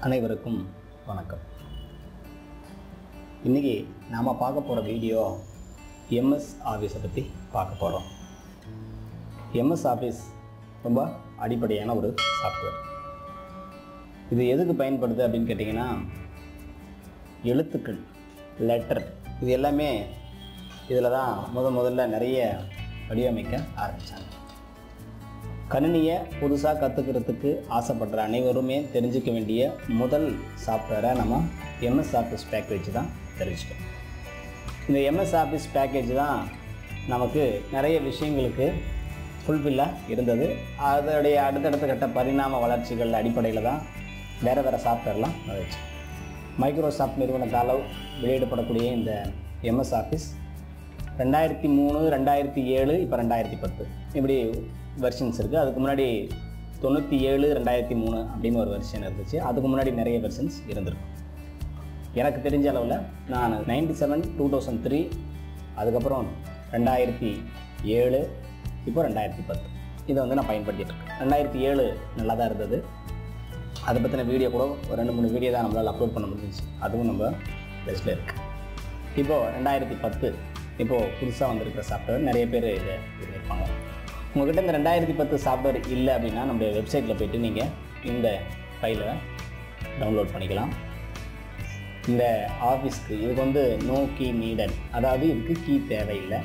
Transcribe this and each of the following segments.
அனைவருக்கும் வணக்கம். இன்றைக்கி நாம் பார்க்க போகிற வீடியோ எம்எஸ் ஆஃபீஸை பற்றி பார்க்க போகிறோம் எம்எஸ் ஆஃபீஸ் ரொம்ப அடிப்படையான ஒரு சாஃப்ட்வேர் இது எதுக்கு பயன்படுது அப்படின்னு கேட்டிங்கன்னா எழுத்துக்கள் லெட்டர் இது எல்லாமே இதில் தான் முத முதல்ல நிறைய வடிவமைக்க ஆரம்பித்தாங்க கணினியை புதுசாக கற்றுக்கிறதுக்கு ஆசைப்படுற அனைவருமே தெரிஞ்சுக்க வேண்டிய முதல் சாஃப்ட்வேரை நம்ம எம்எஸ் ஆஃபீஸ் பேக்கேஜ் தான் தெரிஞ்சுக்கணும். இந்த எம்எஸ் ஆஃபீஸ் பேக்கேஜ் தான் நமக்கு நிறைய விஷயங்களுக்கு ஃபுல்ஃபில்லாக இருந்தது. அதனுடைய அடுத்தடுத்த கட்ட பரிணாம வளர்ச்சிகள் அடிப்படையில் தான் வேறு வேறு சாஃப்ட்வேர்லாம் வந்துச்சு மைக்ரோசாஃப்ட் நிறுவனத்தால் வெளியிடப்படக்கூடிய இந்த எம்எஸ் ஆஃபீஸ் ரெண்டாயிரத்தி மூணு ரெண்டாயிரத்தி ஏழு இப்போ ரெண்டாயிரத்தி பத்து. இப்படி வெர்ஷன்ஸ் இருக்குது அதுக்கு முன்னாடி தொண்ணூற்றி ஏழு ரெண்டாயிரத்தி மூணு அப்படின்னு ஒரு வெர்ஷன் இருந்துச்சு. அதுக்கு முன்னாடி நிறைய வெர்ஷன்ஸ் இருந்திருக்கும் எனக்கு தெரிஞ்ச அளவில் நான் ninety seven two thousand three அதுக்கப்புறம் ரெண்டாயிரத்தி ஏழு இப்போ ரெண்டாயிரத்தி பத்து இதை வந்து நான் பயன்படுத்திட்டு இருக்கேன். ரெண்டாயிரத்தி ஏழு நல்லா தான் இருந்தது. அதை பற்றின வீடியோ கூட ஒரு ரெண்டு மூணு வீடியோ தான் நம்மளால் அப்லோட் பண்ண முடிஞ்சிச்சு. அதுவும் நம்ம லிஸ்ட்டில் இருக்குது இப்போது ரெண்டாயிரத்தி பத்து இப்போது புதுசாக வந்திருக்கிற சாஃப்ட்வேர் நிறைய பேர் இதை இது இருப்பாங்க உங்கள்கிட்ட இந்த ரெண்டாயிரத்தி பத்து சாஃப்ட்வேர் இல்லை அப்படின்னா நம்முடைய வெப்சைட்டில் போய்ட்டு நீங்கள் இந்த ஃபைலை டவுன்லோட் பண்ணிக்கலாம். இந்த ஆஃபீஸ்க்கு இதுக்கு வந்து நோ கீ நீடட் அதாவது இதுக்கு கீ தேவையில்லை.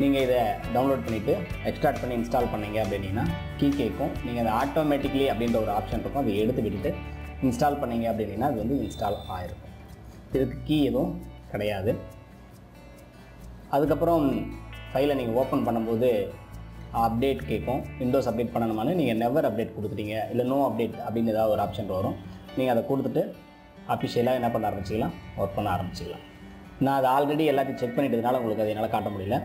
நீங்கள் இதை டவுன்லோட் பண்ணிவிட்டு எக்ஸ்ட்ராக்ட் பண்ணி இன்ஸ்டால் பண்ணீங்க அப்படின்னா கீ கேட்கும். நீங்கள் அதை ஆட்டோமேட்டிக்லி அப்படின்ற ஒரு ஆப்ஷன் இருக்கும். அதை எடுத்து விட்டுட்டு இன்ஸ்டால் பண்ணீங்க அப்படின்னா அது வந்து இன்ஸ்டால் ஆகிருக்கும் இதுக்கு கீ எதுவும் கிடையாது. அதுக்கப்புறம் ஃபைலை நீங்கள் ஓப்பன் பண்ணும்போது அப்டேட் கேட்கும். விண்டோஸ் அப்டேட் பண்ணணுமானு நீங்கள் நெவர் அப்டேட் கொடுத்துட்டீங்க. இல்லை நோ அப்டேட் அப்படின்னு ஏதாவது ஒரு ஆப்ஷன் வரும். நீங்கள் அதை கொடுத்துட்டு அஃபிஷியலாக என்ன பண்ண ஆரம்பிச்சிக்கலாம்? ஒர்க் பண்ண ஆரம்பிச்சிக்கலாம். நான் அதை ஆல்ரெடி எல்லாத்தையும் செக் பண்ணிட்டதுனால உங்களுக்கு அதை என்னால் காட்ட முடியல.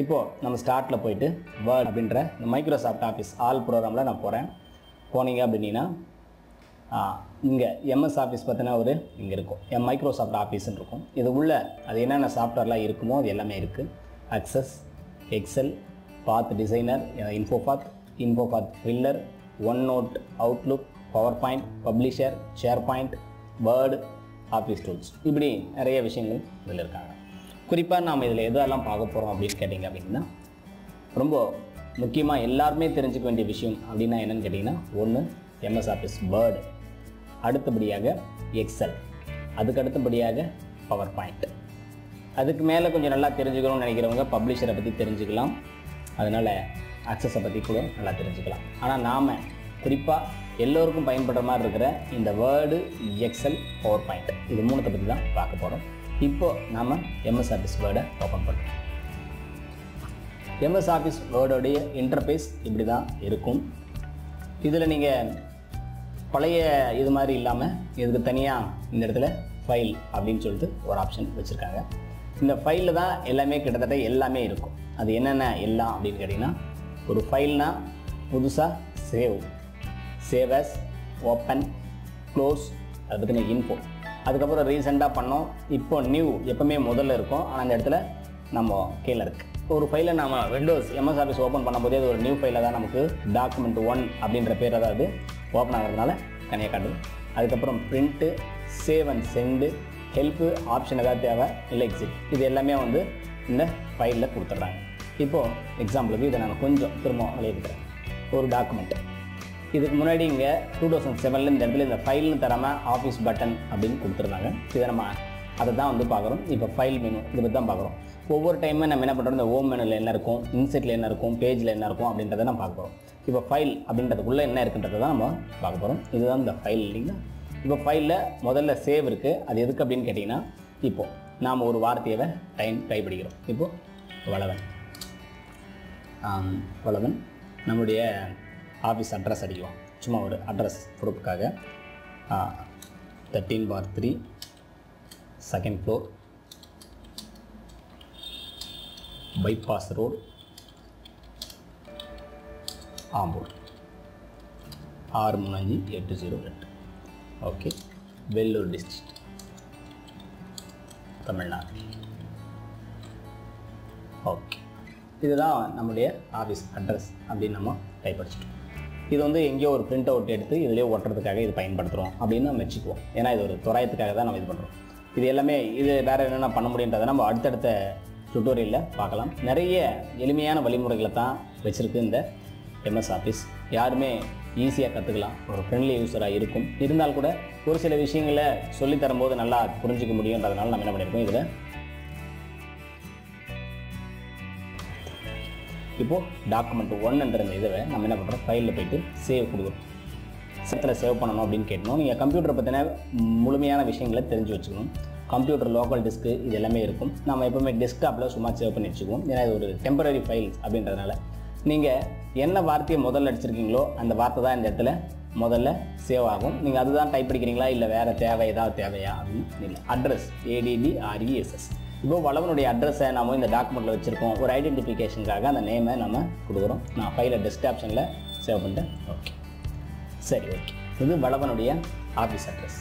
இப்போது நம்ம ஸ்டார்ட்டில் போயிட்டு வேர்ட் அப்படின்ற இந்த மைக்ரோசாஃப்ட் ஆஃபீஸ் ஆல் ப்ரோக்ராமில் நான் போகிறேன் போனீங்க அப்படின்னா இங்கே எம்எஸ் ஆஃபீஸ் பார்த்தினா ஒரு இங்கே இருக்கும். எம் மைக்ரோசாஃப்ட் ஆஃபீஸ்ன்னு இருக்கும். இது உள்ள அது என்னென்ன சாஃப்ட்வேர்லாம் இருக்குமோ அது எல்லாமே இருக்குது Access Excel path designer InfoPath InfoPath filler OneNote Outlook PowerPoint Publisher SharePoint Word Office tools இப்படி நிறைய விஷயங்கள் இதில் இருக்காங்க. குறிப்பாக நாம் இதில் எதெல்லாம் பார்க்க போகிறோம் அப்படின்னு கேட்டிங்க அப்படின்னா ரொம்ப முக்கியமாக எல்லாருமே தெரிஞ்சுக்க வேண்டிய விஷயம் அப்படின்னா என்னென்னு கேட்டிங்கன்னா ஒன்று எம்எஸ் ஆஃபீஸ் வேர்டு அடுத்தபடியாக எக்ஸல் அதுக்கு அடுத்தபடியாக பவர் பாயிண்ட் அதுக்கு மேலே கொஞ்சம் நல்லா தெரிஞ்சுக்கணும்னு நினைக்கிறவங்க பப்ளிஷரை பற்றி தெரிஞ்சுக்கலாம். அதனால் அக்சஸை பற்றி கூட நல்லா தெரிஞ்சுக்கலாம். ஆனால் நாம் குறிப்பாக எல்லோருக்கும் பயன்படுற மாதிரி இருக்கிற இந்த வேர்டு எக்ஸல் பவர் பாயிண்ட் இது மூணுத்தை பற்றி தான் பார்க்க போகிறோம் இப்போது நாம் எம்எஸ் ஆஃபீஸ் வேர்டை ஓப்பன் பண்ணுறோம் எம்எஸ் ஆஃபீஸ் வேர்டோடைய இன்டர்ஃபேஸ் இப்படி தான் இருக்கும். இதில் நீங்கள் பழைய இது மாதிரி இல்லாமல் இதுக்கு தனியாக இந்த இடத்துல ஃபைல் அப்படின்னு சொல்லிட்டு ஒரு ஆப்ஷன் வச்சுருக்காங்க. இந்த ஃபைலில் தான் எல்லாமே கிட்டத்தட்ட எல்லாமே இருக்கும். அது என்னென்ன எல்லாம் அப்படின்னு கேட்டிங்கன்னா ஒரு ஃபைல்னால் புதுசாக சேவ் சேவஸ் ஓப்பன் க்ளோஸ் அதை பற்றின இன்ஃபோ அதுக்கப்புறம் ரீசெண்டாக பண்ணோம். இப்போ நியூ எப்போவுமே முதல்ல இருக்கும். ஆனால் அந்த இடத்துல நம்ம கீழே இருக்குது ஒரு ஃபைலை நம்ம விண்டோஸ் எம்எஸ் ஆஃபீஸ் ஓப்பன் பண்ணும்போதே அது ஒரு நியூ ஃபைலில் தான் நமக்கு டாக்குமெண்ட் ஒன் அப்படின்ற பேர் அதாவது ஓப்பன் ஆகிறதுனால தனியாக காட்டுது. அதுக்கப்புறம் print save and send help option ஏதாவது தேவை இல்லை எக்ஸிட் இது எல்லாமே வந்து இந்த ஃபைலில் கொடுத்துட்றாங்க. இப்போது எக்ஸாம்பிளுக்கு இதை நான் கொஞ்சம் திரும்ப விளையாடுறேன் ஒரு டாக்குமெண்ட் இதுக்கு முன்னாடி இங்கே டூ தௌசண்ட் செவனில் இந்த இடத்துல இந்த ஃபைல்னு தராமல் ஆஃபீஸ் பட்டன் அப்படின்னு கொடுத்துருந்தாங்க இதை நம்ம அதை தான் வந்து பார்க்குறோம். இப்போ ஃபைல் மெனு இதை பற்றி தான் பார்க்குறோம். ஒவ்வொரு டைமும் நம்ம என்ன பண்ணுறோம் இந்த ஹோம் மெனுவில் என்ன இருக்கும்? இன்செட்டில் என்ன இருக்கும்? பேஜில் என்ன இருக்கும்? அப்படின்றத நம்ம பார்க்க போகிறோம் இப்போ ஃபைல் அப்படின்றதுக்குள்ளே என்ன இருக்குன்றதை தான் நம்ம பார்க்க போகிறோம் இதுதான் இந்த ஃபைல் இல்லைங்களா? இப்போ ஃபைலில் முதல்ல சேவ் இருக்குது அது எதுக்கு அப்படின்னு கேட்டிங்கன்னா இப்போது நாம் ஒரு வார்த்தையை டைம் டைப் படிக்கிறோம் இப்போது வளவன். வளவன் நம்முடைய ஆஃபீஸ் அட்ரஸ் அடிக்கலாம் சும்மா ஒரு address ப்ரூஃப்காக thirteen bar three second floor bypass road Ambur. ஆறு மூணு அஞ்சு எட்டு ஜீரோ எட்டு. Okay Vellore district Tamil Nadu okay இதுதான் நம்முடைய ஆஃபீஸ் அட்ரஸ் அப்படின்னு நம்ம டைப் அடிச்சிட்டோம். இது வந்து எங்கேயோ ஒரு பிரிண்ட் அவுட் எடுத்து இதுலேயே ஒட்டுறதுக்காக இது பயன்படுத்துகிறோம் அப்படின்னு நம்ம வச்சுக்குவோம். ஏன்னா இது ஒரு துராயத்துக்காக தான் நம்ம இது பண்ணுறோம் இது எல்லாமே இது வேறு என்னென்ன பண்ண முடியுன்றதை நம்ம அடுத்தடுத்த டுட்டோரியலில் பார்க்கலாம். நிறைய எளிமையான வழிமுறைகளை தான் வச்சுருக்கு இந்த எம்எஸ் ஆஃபீஸ் யாருமே ஈஸியாக கற்றுக்கலாம் ஒரு ஃப்ரெண்ட்லி யூஸராக இருக்கும். இருந்தால் கூட ஒரு சில விஷயங்களை சொல்லித் தரும்போது நல்லா புரிஞ்சிக்க முடியுன்றதுனால நம்ம என்ன பண்ணியிருக்கோம் இதில்? இப்போது டாக்குமெண்ட் ஒன்னுன்ற இந்த இதை நம்ம என்ன பண்ணுறோம் ஃபைலில் போயிட்டு சேவ் கொடுக்குறோம் சத்தில் சேவ் பண்ணணும் அப்படின்னு கேட்டணும் நீங்கள் கம்ப்யூட்டரை பற்றின முழுமையான விஷயங்களை தெரிஞ்சு வச்சுக்கணும். கம்ப்யூட்டர் லோக்கல் டிஸ்க்கு இது எல்லாமே இருக்கும். நம்ம எப்போவுமே டெஸ்க்டாப்பில் சும்மா சேவ் பண்ணி வச்சுக்குவோம். ஏன்னா இது ஒரு டெம்பரரி ஃபைல்ஸ் அப்படின்றதுனால நீங்கள் என்ன வார்த்தையை முதல்ல அடிச்சிருக்கீங்களோ அந்த வார்த்தை தான் இந்த இடத்துல முதல்ல சேவ் ஆகும். நீங்கள் அதுதான் டைப் படிக்கிறீங்களா இல்லை வேறு தேவை ஏதாவது தேவையா? அப்படின்னு இல்லை அட்ரஸ் ஏடிடி ஆர்இஎஸ்எஸ் இப்போ வளவனுடைய அட்ரஸை நம்ம இந்த டாக்குமெண்ட்டில் வச்சுருக்கோம். ஒரு ஐடென்டிஃபிகேஷனுக்காக அந்த நேமை நம்ம கொடுக்குறோம். நான் ஃபைலை டெஸ்க்டாப்ஷனில் சேவ் பண்ணிட்டேன். ஓகே சரி ஓகே இது வளவனுடைய ஆஃபீஸ் அட்ரஸ்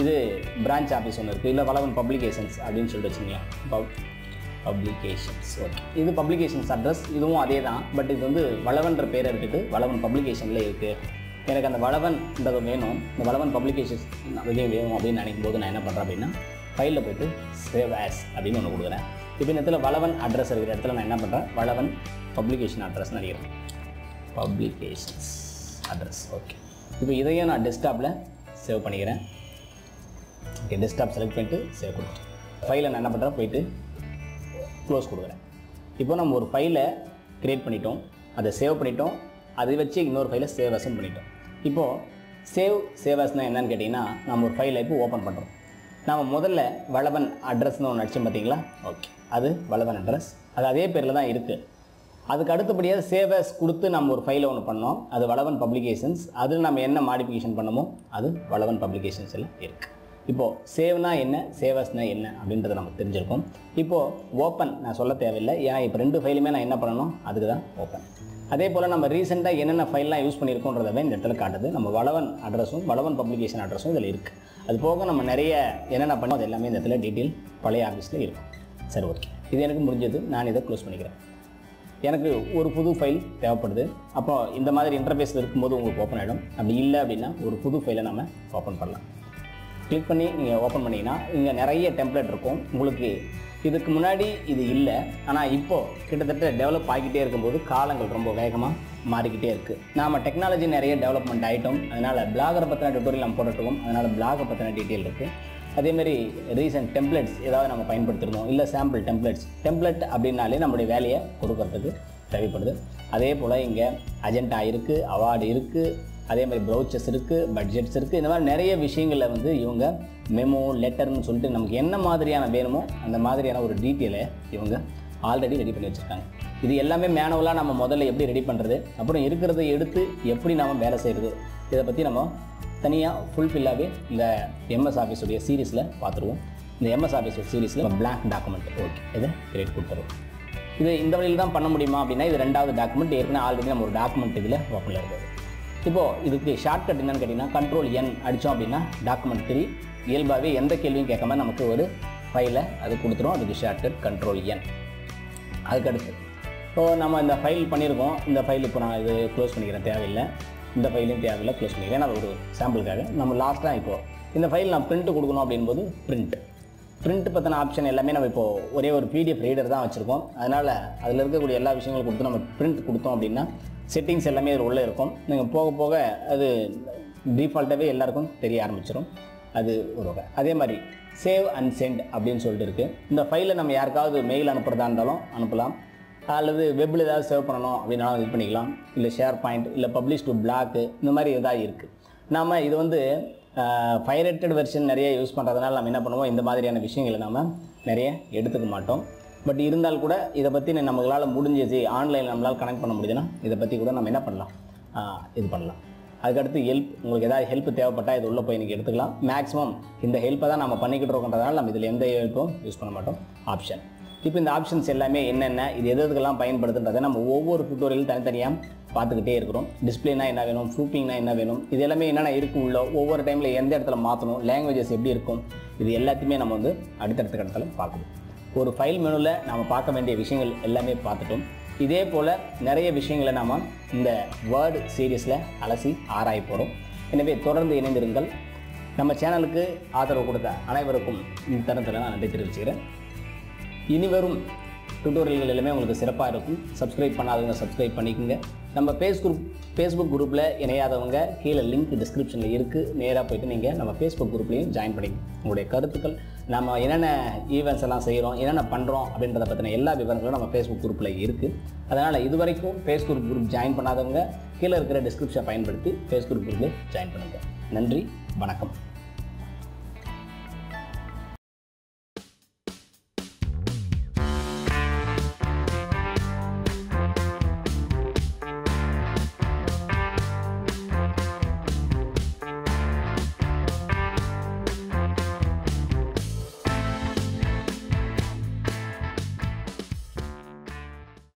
இது பிரான்ச் ஆஃபீஸ் ஒன்று இருக்குது இல்லை வளவன் பப்ளிகேஷன்ஸ் அப்படின்னு சொல்லிட்டு வச்சுங்களேன் பப் பப்ளிகேஷன்ஸ் ஓகே இது பப்ளிகேஷன்ஸ் அட்ரஸ் இதுவும் அதே தான் பட் இது வந்து வளவன்ற பேர் இருக்குது. வளவன் பப்ளிகேஷனில் இருக்குது எனக்கு அந்த வளவன்ன்றது வேணும். இந்த வளவன் பப்ளிகேஷன்ஸ் அதையும் வேணும் அப்படின்னு நினைக்கும் போது நான் என்ன பண்ணுறேன் அப்படின்னா ஃபைலில் போய்ட்டு சேவ் ஆஸ் அப்படின்னு ஒன்று கொடுக்குறேன். இப்போ இந்த இடத்துல வளவன் அட்ரஸ் இருக்கிற இடத்துல நான் என்ன பண்ணுறேன் வளவன் பப்ளிகேஷன் அட்ரஸ் நினைக்கிறேன் பப்ளிகேஷன்ஸ் அட்ரஸ் ஓகே இப்போ இதையும் நான் டெஸ்க்டாப்பில் சேவ் பண்ணிக்கிறேன். ஓகே டெஸ்க்டாப் செலக்ட் பண்ணிட்டு சேவ் கொடுத்துட்டேன். ஃபைலை நான் என்ன பண்ணுறேன் போயிட்டு க்ளோஸ் கொடுக்குறேன். இப்போ நம்ம ஒரு ஃபைலை க்ரியேட் பண்ணிட்டோம். அதை சேவ் பண்ணிட்டோம். அதை வச்சு இன்னொரு ஃபைலை சேவ் அசன் பண்ணிட்டோம். இப்போது சேவ் சேவ் அஸ்னால் என்னன்னு கேட்டிங்கன்னா நம்ம ஒரு ஃபைலை இப்போ ஓப்பன் பண்ணுறோம் நம்ம முதல்ல வளவன் அட்ரஸ்னு ஒன்று அடிச்சோம் பார்த்தீங்களா? ஓகே அது வளவன் அட்ரஸ் அது அதே பேரில் தான் இருக்குது அதுக்கு அடுத்தபடியாக சேவஸ் கொடுத்து நம்ம ஒரு ஃபைலை ஒன்று பண்ணோம். அது வளவன் பப்ளிகேஷன்ஸ் அதில் நம்ம என்ன மாடிஃபிகேஷன் பண்ணமோ அது வளவன் பப்ளிகேஷன்ஸ் எல்லாம் இருக்குது இப்போது சேவ்னா என்ன சேவஸ்னா என்ன அப்படின்றத நம்ம தெரிஞ்சிருக்கோம். இப்போது ஓப்பன் நான் சொல்ல தேவையில்லை. ஏன்னா இப்போ ரெண்டு ஃபைலுமே நான் என்ன பண்ணணும்? அதுக்கு தான் ஓப்பன். அதே போல் நம்ம ரீசெண்டாக என்னென்ன ஃபைல்லாம் யூஸ் பண்ணியிருக்கோன்றதவே இந்த இடத்துல காட்டுது. நம்ம வளவன் அட்ரஸும் வளவன் பப்ளிகேஷன் அட்ரஸும் இதில் இருக்குது அது போக நம்ம நிறைய என்னென்ன பண்ணோம் அது எல்லாமே இந்த இடத்துல டீட்டெயில் பழைய ஆஃபீஸில் இருக்கும். சரி ஓகே இது எனக்கு முடிஞ்சது. நான் இதை க்ளோஸ் பண்ணிக்கிறேன். எனக்கு ஒரு புது ஃபைல் தேவைப்படுது. அப்போ இந்த மாதிரி இன்டர்ஃபேஸில் இருக்கும்போது உங்களுக்கு ஓப்பன் ஆகிடும் அப்படி இல்லை அப்படின்னா ஒரு புது ஃபைலை நம்ம ஓப்பன் பண்ணலாம். கிளிக் பண்ணி நீங்கள் ஓப்பன் பண்ணிங்கன்னா இங்கே நிறைய டெம்ப்ளேட் இருக்கும். உங்களுக்கு இதுக்கு முன்னாடி இது இல்லை. ஆனால் இப்போது கிட்டத்தட்ட டெவலப் ஆகிக்கிட்டே இருக்கும்போது காலங்கள் ரொம்ப வேகமாக மாறிக்கிட்டே இருக்குது நாம் டெக்னாலஜி நிறைய டெவலப்மெண்ட் ஆகிட்டோம் அதனால் பிளாகரை பற்றின டியூட்டோரியல் நம்ம போட்டுருக்கோம் அதனால் பிளாகை பற்றின டீட்டெயில் இருக்குது அதேமாதிரி ரீசன்ட் டெம்ப்ளெட்ஸ் ஏதாவது நம்ம பயன்படுத்திருந்தோம். இல்லை சாம்பிள் டெம்ப்ளெட்ஸ் டெம்ப்ளெட் அப்படின்னாலே நம்மளுடைய வேலையை கொடுக்கறதுக்கு தேவைப்படுது. அதே போல் இங்கே அஜெண்டா இருக்குது அவார்டு இருக்குது அதே மாதிரி ப்ரௌச்சர்ஸ் இருக்குது பட்ஜெட்ஸ் இருக்குது இந்த மாதிரி நிறைய விஷயங்களில் வந்து இவங்க மெமோ லெட்டர்னு சொல்லிட்டு நமக்கு என்ன மாதிரியான வேணுமோ அந்த மாதிரியான ஒரு டீட்டெயிலை இவங்க ஆல்ரெடி ரெடி பண்ணி வச்சுருக்காங்க. இது எல்லாமே மேனுவலாக நம்ம முதல்ல எப்படி ரெடி பண்ணுறது அப்புறம் இருக்கிறத எடுத்து எப்படி நாம் வேலை செய்கிறது இதை பற்றி நம்ம தனியாக ஃபுல்ஃபில்லாகவே இந்த எம்எஸ் ஆஃபீஸுடைய சீரீஸில் பார்த்துருவோம். இந்த எம்எஸ் ஆஃபீஸ் சீரீஸில் பிளாக் டாக்குமெண்ட் ஓகே இதை கிரியேட் கொடுத்துருவோம். இது இந்த வழியில் தான் பண்ண முடியுமா அப்படின்னா இது ரெண்டாவது டாக்குமெண்ட் ஏற்கனவே ஆல்ரெடி நம்ம ஒரு டாக்குமெண்ட் இதில் ஓப்பனில் இருக்குது. இப்போது இதுக்கு ஷார்ட்கட் என்னென்னு கேட்டிங்கன்னா கண்ட்ரோல் என் அடித்தோம் அப்படின்னா டாக்குமெண்ட் த்ரீ இயல்பாகவே எந்த கேள்வியும் கேட்காம நமக்கு ஒரு ஃபைலை அது கொடுத்துரும். அதுக்கு ஷார்ட்கட் கண்ட்ரோல் என் அதுக்கடுத்து ஸோ நம்ம இந்த ஃபைல் பண்ணியிருக்கோம். இந்த ஃபைல் இப்போ நான் இது க்ளோஸ் பண்ணிக்கிறேன். தேவையில்லை. இந்த ஃபைலையும் தேவையில்லை. க்ளோஸ் பண்ணிக்கிறேன். அது ஒரு சாம்பிளுக்காக நம்ம லாஸ்ட்டாக இப்போது இந்த ஃபைல் நான் பிரிண்ட் கொடுக்கணும் அப்படின்போது பிரிண்ட் பிரிண்ட் பற்றின ஆப்ஷன் எல்லாமே நம்ம இப்போ ஒரே ஒரு பிடிஎஃப் ரீடர் தான் வச்சுருக்கோம். அதனால் அதில் இருக்கக்கூடிய எல்லா விஷயங்களும் கொடுத்து நம்ம பிரிண்ட் கொடுத்தோம் அப்படின்னா செட்டிங்ஸ் எல்லாமே அதில் உள்ளே இருக்கும். நீங்கள் போக போக அது டிஃபால்ட்டாகவே எல்லாருக்கும் தெரிய ஆரம்பிச்சிடும் அது ஒரு வகை. அதே மாதிரி சேவ் அண்ட் சென்ட் அப்படின்னு சொல்லிட்டு இருக்குது இந்த ஃபைலை நம்ம யாருக்காவது மெயில் அனுப்புகிறதா இருந்தாலும் அனுப்பலாம். அல்லது வெப்பில் ஏதாவது சேவ் பண்ணணும் அப்படின்னாலும் இது பண்ணிக்கலாம். இல்லை ஷேர் பாயிண்ட் இல்லை பப்ளிஷ் டு பிளாக்கு இந்த மாதிரி இதாக இருக்குது நாம் இது வந்து ஃபைரேட்டட் வெர்ஷன் நிறைய யூஸ் பண்ணுறதுனால நம்ம என்ன பண்ணுவோம்? இந்த மாதிரியான விஷயங்களை நாம் நிறைய எடுத்துக்க மாட்டோம். பட் இருந்தால் கூட இதை பற்றி நம்மளால் முடிஞ்சது ஆன்லைனில் நம்மளால் கனெக்ட் பண்ண முடியுதுன்னா இதை பற்றி கூட நம்ம என்ன பண்ணலாம்? இது பண்ணலாம். அதுக்கடுத்து ஹெல்ப் உங்களுக்கு ஏதாவது ஹெல்ப் தேவைப்பட்டால் இது உள்ளே போய் நீங்கள் எடுத்துக்கலாம். மேக்ஸிமம் இந்த ஹெல்ப்பை தான் நம்ம பண்ணிக்கிட்டு இருக்கோன்றதுனால நம்ம இதில் எந்த ஹெல்ப்பும் யூஸ் பண்ண மாட்டோம். ஆப்ஷன் இப்போ இந்த ஆப்ஷன்ஸ் எல்லாமே என்னென்ன இது எது எதுக்கெல்லாம் பயன்படுத்துன்றதை நம்ம ஒவ்வொரு டுட்டோரியலும் தனித்தனியாக பார்த்துக்கிட்டே இருக்கிறோம். டிஸ்பிளேனா என்ன வேணும்? ப்ரூப்பிங்னா என்ன வேணும்? இது எல்லாமே என்னென்ன இருக்கும் உள்ள? ஒவ்வொரு டைமில் எந்த இடத்துல மாற்றணும் லாங்குவேஜஸ் எப்படி இருக்கும்? இது எல்லாத்தையுமே நம்ம வந்து அடுத்தடுத்த கட்டத்தில் பார்க்கணும் ஒரு ஃபைல் மெனுவில் நம்ம பார்க்க வேண்டிய விஷயங்கள் எல்லாமே பார்த்துட்டோம். இதே போல் நிறைய விஷயங்களை நாம் இந்த வேர்டு சீரீஸில் அலசி ஆராய போகிறோம் எனவே தொடர்ந்து இணைந்திருங்கள். நம்ம சேனலுக்கு ஆதரவு கொடுத்த அனைவருக்கும் இந்த தருணத்தில் நான் நன்றி தெரிவிச்சுக்கிறேன். இனிவரும் டுட்டோரியல்கள் எல்லாமே உங்களுக்கு சிறப்பாக இருக்கும். சப்ஸ்கிரைப் பண்ணாதவங்க சப்ஸ்கிரைப் பண்ணிக்கோங்க. நம்ம ஃபேஸ் குரூப் ஃபேஸ்புக் குரூப்பில் இணையாதவங்க கீழே லிங்க் டிஸ்கிரிப்ஷனில் இருக்குது நேராக போய்ட்டு நீங்கள் நம்ம ஃபேஸ்புக் குரூப்லேயும் ஜாயின் பண்ணிக்கங்க. உங்களுடைய கருத்துக்கள் நம்ம என்னென்ன ஈவெண்ட்ஸ் எல்லாம் செய்கிறோம் என்னென்ன பண்ணுறோம் அப்படின்றத பற்றின எல்லா விவரங்களும் நம்ம ஃபேஸ்புக் குரூப்பில் இருக்குது அதனால் இது வரைக்கும் ஃபேஸ்புக் குரூப் ஜாயின் பண்ணாதவங்க கீழே இருக்கிற டிஸ்கிரிப்ஷனை பயன்படுத்தி ஃபேஸ்புக் குரூப்பில் ஜாயின் பண்ணுங்கள் நன்றி வணக்கம்.